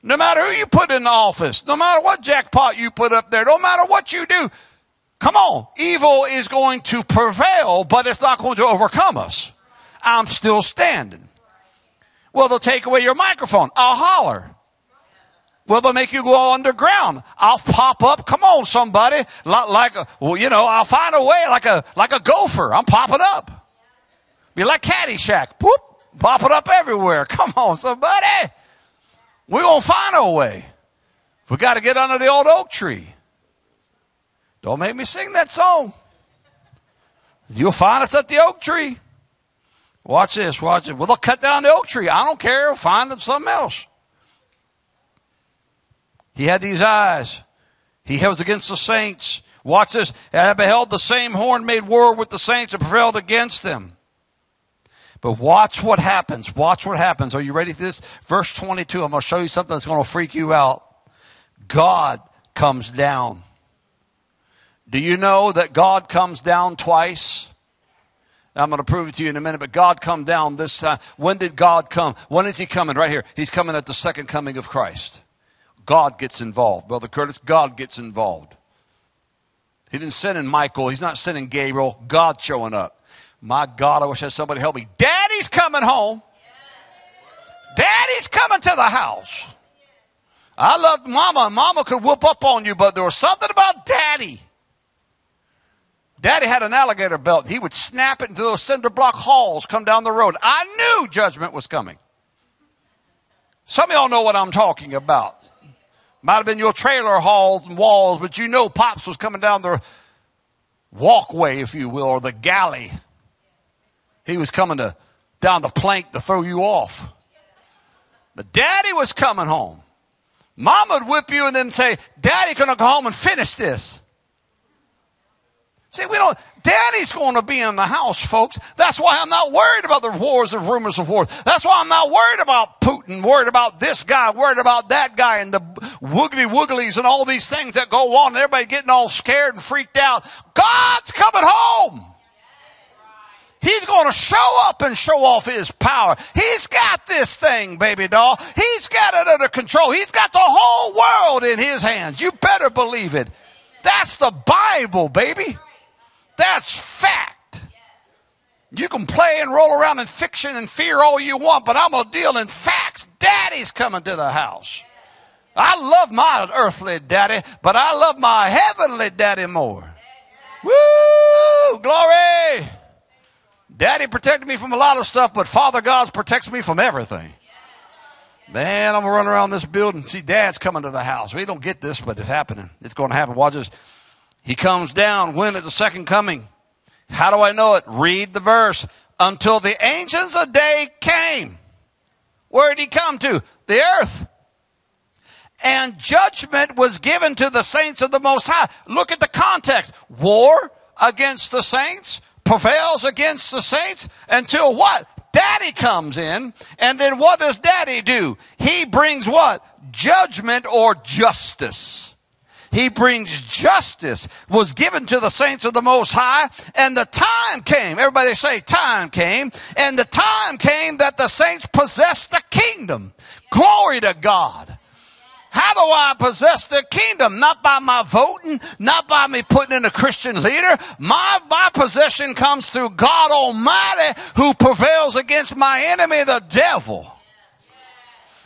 No matter who you put in the office, no matter what jackpot you put up there, no matter what you do, come on, evil is going to prevail, but it's not going to overcome us. I'm still standing. Well, they'll take away your microphone. I'll holler. Well, they'll make you go underground. I'll pop up. Come on, somebody. Like, well, you know, I'll find a way like a, like a gopher. I'm popping up. Be like Caddyshack. Whoop. Pop it up everywhere. Come on, somebody. We're going to find our way. We got to get under the old oak tree. Don't make me sing that song. You'll find us at the oak tree. Watch this, watch it. Well, they'll cut down the oak tree. I don't care. We'll Find something else. He had these eyes. He was against the saints. Watch this. I beheld the same horn made war with the saints and prevailed against them. But watch what happens. Watch what happens. Are you ready for this? Verse 22. I'm going to show you something that's going to freak you out. God comes down. Do you know that God comes down twice? I'm going to prove it to you in a minute, but God come down this time. When did God come? When is He coming? Right here. He's coming at the second coming of Christ. God gets involved. Brother Curtis, God gets involved. He didn't send in Michael. He's not sending Gabriel. God showing up. My God, I wish I had somebody help me. Daddy's coming home. Daddy's coming to the house. I loved mama. and Mama could whoop up on you, but there was something about daddy. Daddy had an alligator belt. He would snap it into those cinder block halls come down the road. I knew judgment was coming. Some of y'all know what I'm talking about. Might have been your trailer halls and walls, but you know Pops was coming down the walkway, if you will, or the galley he was coming to down the plank to throw you off. But daddy was coming home. Mama would whip you and then say, Daddy's gonna go home and finish this. See, we don't, daddy's going to be in the house, folks. That's why I'm not worried about the wars and rumors of wars. That's why I'm not worried about Putin, worried about this guy, worried about that guy and the woogly wooglies and all these things that go on and everybody getting all scared and freaked out. God's coming home. He's going to show up and show off his power. He's got this thing, baby doll. He's got it under control. He's got the whole world in his hands. You better believe it. That's the Bible, baby. That's fact. You can play and roll around in fiction and fear all you want, but I'm going to deal in facts. Daddy's coming to the house. I love my earthly daddy, but I love my heavenly daddy more. Woo! Glory! Daddy protected me from a lot of stuff, but Father God protects me from everything. Man, I'm gonna run around this building. See, Dad's coming to the house. We don't get this, but it's happening. It's going to happen. Watch this. He comes down When is the second coming. How do I know it? Read the verse. Until the ancients of day came. Where did he come to? The earth. And judgment was given to the saints of the Most High. Look at the context. War against the saints prevails against the saints until what? Daddy comes in. And then what does daddy do? He brings what? Judgment or justice. He brings justice, was given to the saints of the Most High, and the time came. Everybody say, time came. And the time came that the saints possessed the kingdom. Glory to God. How do I possess the kingdom? Not by my voting, not by me putting in a Christian leader. My, my possession comes through God Almighty who prevails against my enemy, the devil.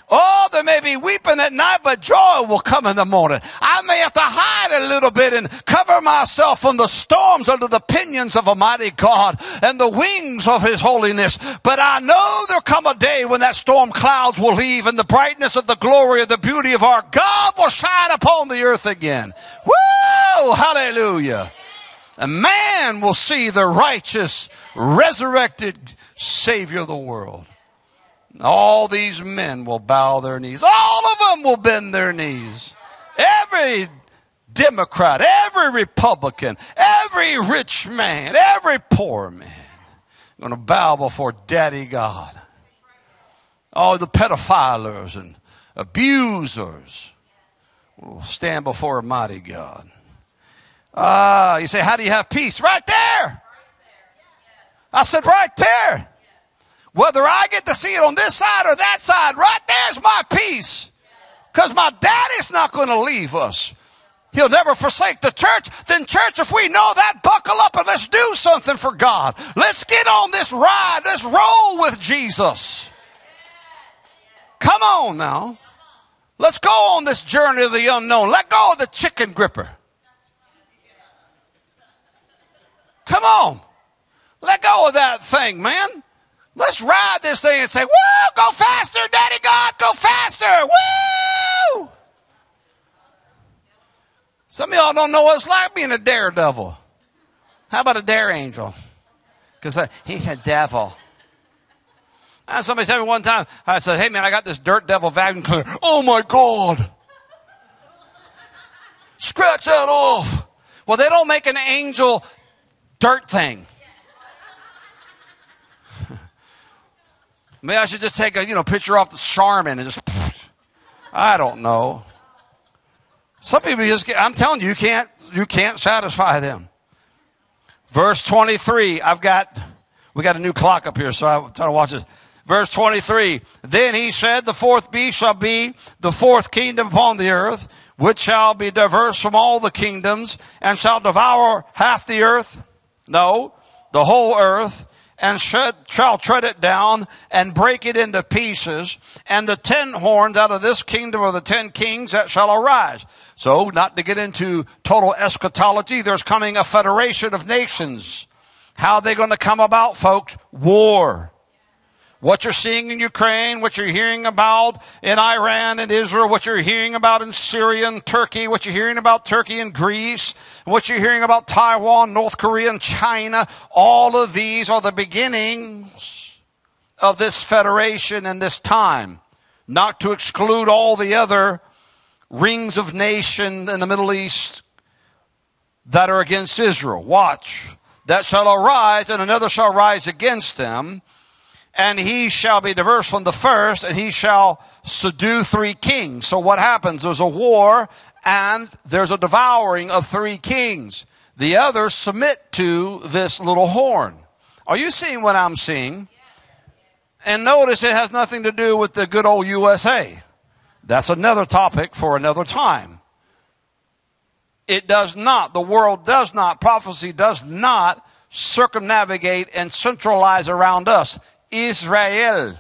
Oh, there may be weeping at night, but joy will come in the morning. I may have to hide a little bit and cover myself from the storms under the pinions of a mighty God and the wings of his holiness. But I know there'll come a day when that storm clouds will leave and the brightness of the glory of the beauty of our God will shine upon the earth again. Woo! Hallelujah. A man will see the righteous, resurrected Savior of the world. All these men will bow their knees. All of them will bend their knees. Every Democrat, every Republican, every rich man, every poor man going to bow before Daddy God. All the pedophilers and abusers will stand before a mighty God. Ah, uh, you say, how do you have peace? Right there. I said, right there. Whether I get to see it on this side or that side, right there's my peace. Because my daddy's not going to leave us. He'll never forsake the church. Then, church, if we know that, buckle up and let's do something for God. Let's get on this ride. Let's roll with Jesus. Come on now. Let's go on this journey of the unknown. Let go of the chicken gripper. Come on. Let go of that thing, man. Let's ride this thing and say, Woo, go faster, Daddy God, go faster. Woo! Some of y'all don't know what it's like being a daredevil. How about a dare angel? Because uh, he's a devil. And somebody told me one time, I said, Hey man, I got this dirt devil vacuum cleaner. Oh my God. Scratch that off. Well, they don't make an angel dirt thing. Maybe I should just take a you know picture off the Charmin and just. I don't know. Some people just get, I'm telling you, you can't you can't satisfy them. Verse 23. I've got we got a new clock up here, so I'm trying to watch this. Verse 23. Then he said, The fourth beast shall be the fourth kingdom upon the earth, which shall be diverse from all the kingdoms, and shall devour half the earth. No, the whole earth and shall tread it down and break it into pieces. And the ten horns out of this kingdom of the ten kings that shall arise. So, not to get into total eschatology, there's coming a federation of nations. How are they going to come about, folks? War. What you're seeing in Ukraine, what you're hearing about in Iran and Israel, what you're hearing about in Syria and Turkey, what you're hearing about Turkey and Greece, what you're hearing about Taiwan, North Korea, and China, all of these are the beginnings of this federation and this time. Not to exclude all the other rings of nation in the Middle East, that are against Israel. Watch. That shall arise, and another shall rise against them, and he shall be diverse from the first, and he shall subdue three kings. So what happens? There's a war, and there's a devouring of three kings. The others submit to this little horn. Are you seeing what I'm seeing? And notice it has nothing to do with the good old USA. That's another topic for another time. It does not, the world does not, prophecy does not circumnavigate and centralize around us. Israel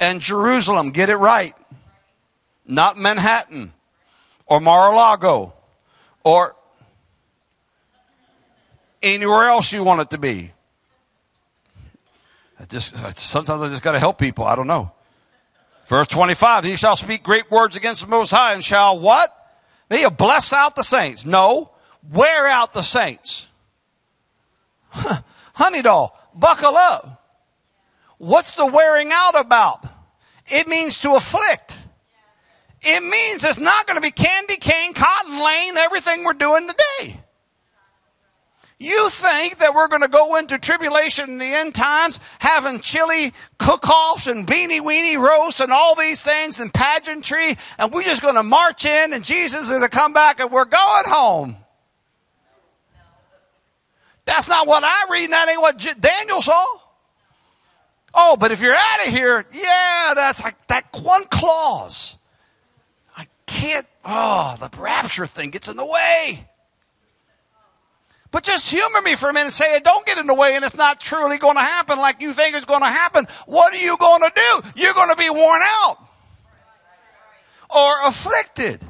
and Jerusalem, get it right. Not Manhattan or Mar-a-Lago or anywhere else you want it to be. I just sometimes I just got to help people. I don't know. Verse 25, he shall speak great words against the Most High and shall what? He'll bless out the saints. No, wear out the saints. Honey doll, buckle up. What's the wearing out about? It means to afflict. It means it's not going to be candy cane, cotton lane, everything we're doing today. You think that we're going to go into tribulation in the end times having chili cook-offs and beanie weenie roasts and all these things and pageantry and we're just going to march in and Jesus is going to come back and we're going home. That's not what I read that ain't what Daniel saw. Oh, but if you're out of here, yeah, that's like that one clause. I can't, oh, the rapture thing gets in the way. But just humor me for a minute and say it don't get in the way and it's not truly going to happen like you think it's going to happen. What are you going to do? You're going to be worn out or afflicted.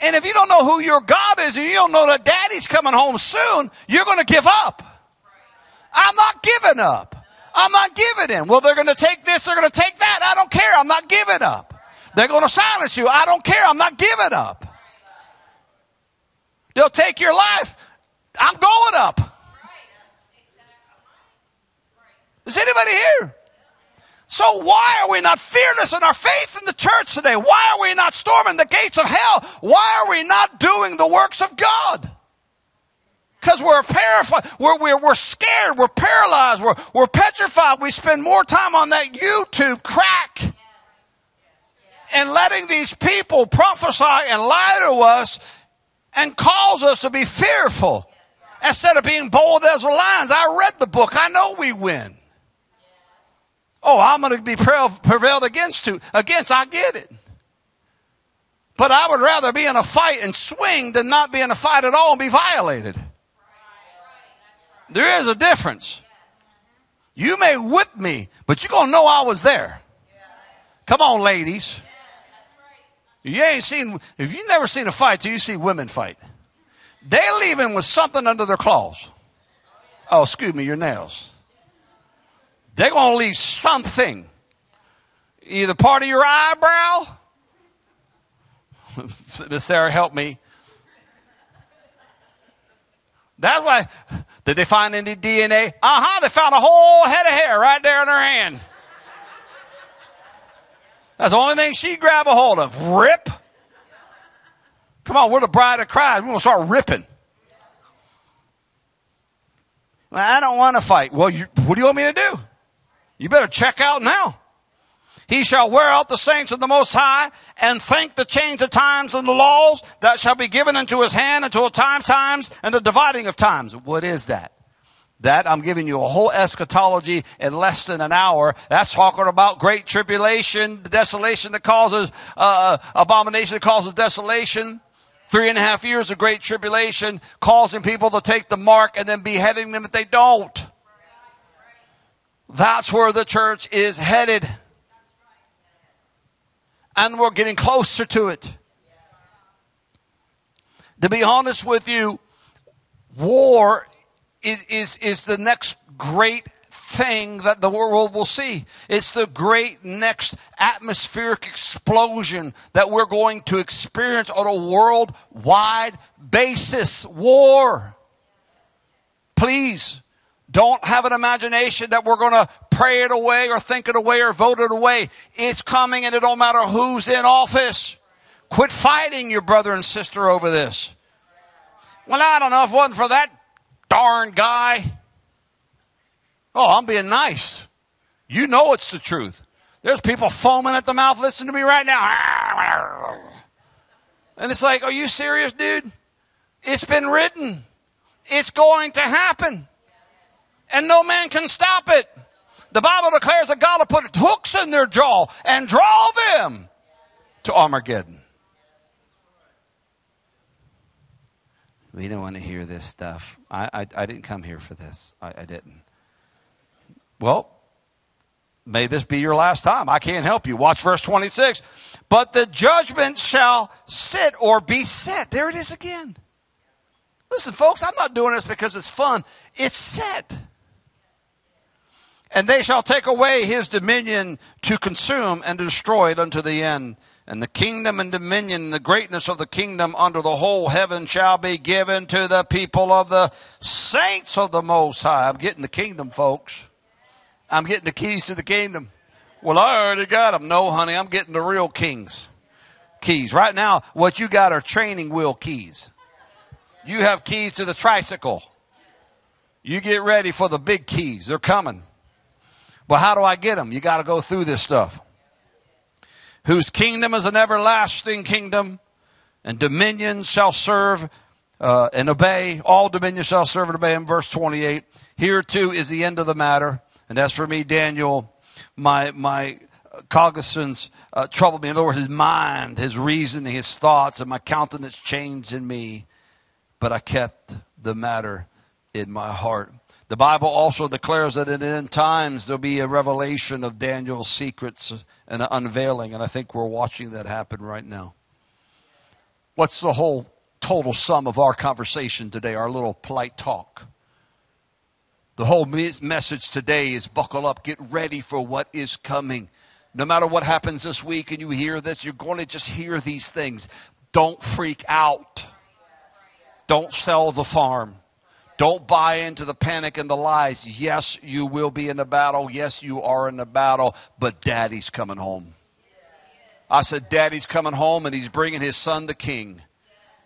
And if you don't know who your God is and you don't know that daddy's coming home soon, you're going to give up. I'm not giving up. I'm not giving in. Well, they're going to take this, they're going to take that. I don't care. I'm not giving up. They're going to silence you. I don't care. I'm not giving up. They'll take your life. I'm going up. Is anybody here? So why are we not fearless in our faith in the church today? Why are we not storming the gates of hell? Why are we not doing the works of God? Because we're terrified, we're, we're, we're scared, we're paralyzed, we're, we're petrified. We spend more time on that YouTube crack and letting these people prophesy and lie to us and cause us to be fearful instead of being bold as lions. I read the book. I know we win. Oh, I'm going to be prevailed against. To, against, I get it. But I would rather be in a fight and swing than not be in a fight at all and be violated. There is a difference. You may whip me, but you're going to know I was there. Come on, ladies. You ain't seen, if you've never seen a fight till you see women fight. They leave him with something under their claws. Oh, excuse me, your nails. They're going to leave something. Either part of your eyebrow. Miss Sarah, help me. That's why. Did they find any DNA? Uh huh. They found a whole head of hair right there in her hand. That's the only thing she grab a hold of. Rip. Come on, we're the bride of Christ. We're going to start ripping. Well, I don't want to fight. Well, you, what do you want me to do? You better check out now. He shall wear out the saints of the Most High and think the change of times and the laws that shall be given into his hand until a time times and the dividing of times. What is that? That I'm giving you a whole eschatology in less than an hour. That's talking about great tribulation, desolation that causes uh, abomination that causes desolation. Three and a half years of great tribulation, causing people to take the mark and then beheading them if they don't. That's where the church is headed. And we're getting closer to it. To be honest with you, war is, is, is the next great thing that the world will see. It's the great next atmospheric explosion that we're going to experience on a worldwide basis. War. Please don't have an imagination that we're going to pray it away or think it away or vote it away. It's coming and it don't matter who's in office. Quit fighting your brother and sister over this. Well, I don't know if it wasn't for that darn guy. Oh, I'm being nice. You know it's the truth. There's people foaming at the mouth. Listen to me right now. And it's like, are you serious, dude? It's been written. It's going to happen. And no man can stop it. The Bible declares that God will put hooks in their jaw and draw them to Armageddon. We don't want to hear this stuff. I, I, I didn't come here for this. I, I didn't. Well, may this be your last time. I can't help you. Watch verse 26. But the judgment shall sit or be set. There it is again. Listen, folks, I'm not doing this because it's fun. It's set. And they shall take away his dominion to consume and destroy it unto the end. And the kingdom and dominion, the greatness of the kingdom under the whole heaven shall be given to the people of the saints of the Most High. I'm getting the kingdom, folks. I'm getting the keys to the kingdom. Well, I already got them. No, honey, I'm getting the real kings. Keys. Right now, what you got are training wheel keys. You have keys to the tricycle. You get ready for the big keys. They're coming. Well, how do I get them? You got to go through this stuff. Whose kingdom is an everlasting kingdom, and dominion shall serve uh, and obey. All dominion shall serve and obey. In verse 28, here too is the end of the matter. And as for me, Daniel, my my cognizance uh, troubled me. In other words, his mind, his reasoning, his thoughts, and my countenance changed in me. But I kept the matter in my heart. The Bible also declares that in end times there'll be a revelation of Daniel's secrets and an unveiling, and I think we're watching that happen right now. What's the whole total sum of our conversation today, our little polite talk? The whole message today is buckle up, get ready for what is coming. No matter what happens this week and you hear this, you're going to just hear these things. Don't freak out. Don't sell the farm. Don't buy into the panic and the lies. Yes, you will be in the battle. Yes, you are in the battle, but daddy's coming home. I said, Daddy's coming home and he's bringing his son, the king,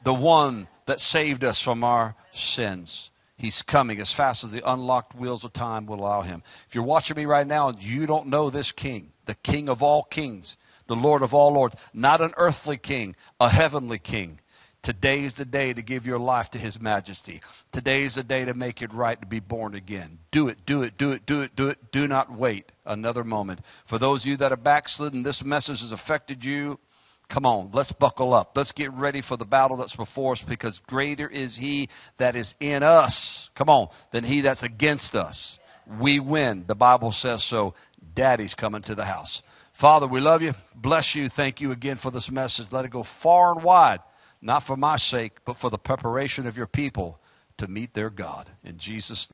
the one that saved us from our sins. He's coming as fast as the unlocked wheels of time will allow him. If you're watching me right now and you don't know this king, the king of all kings, the Lord of all lords, not an earthly king, a heavenly king, Today is the day to give your life to His majesty. Today is the day to make it right to be born again. Do it, do it, do it, do it, do it. Do not wait another moment. For those of you that are backslidden, this message has affected you. Come on, let's buckle up. Let's get ready for the battle that's before us because greater is He that is in us, come on, than He that's against us. We win. The Bible says so. Daddy's coming to the house. Father, we love you. Bless you. Thank you again for this message. Let it go far and wide not for my sake, but for the preparation of your people to meet their God. In Jesus'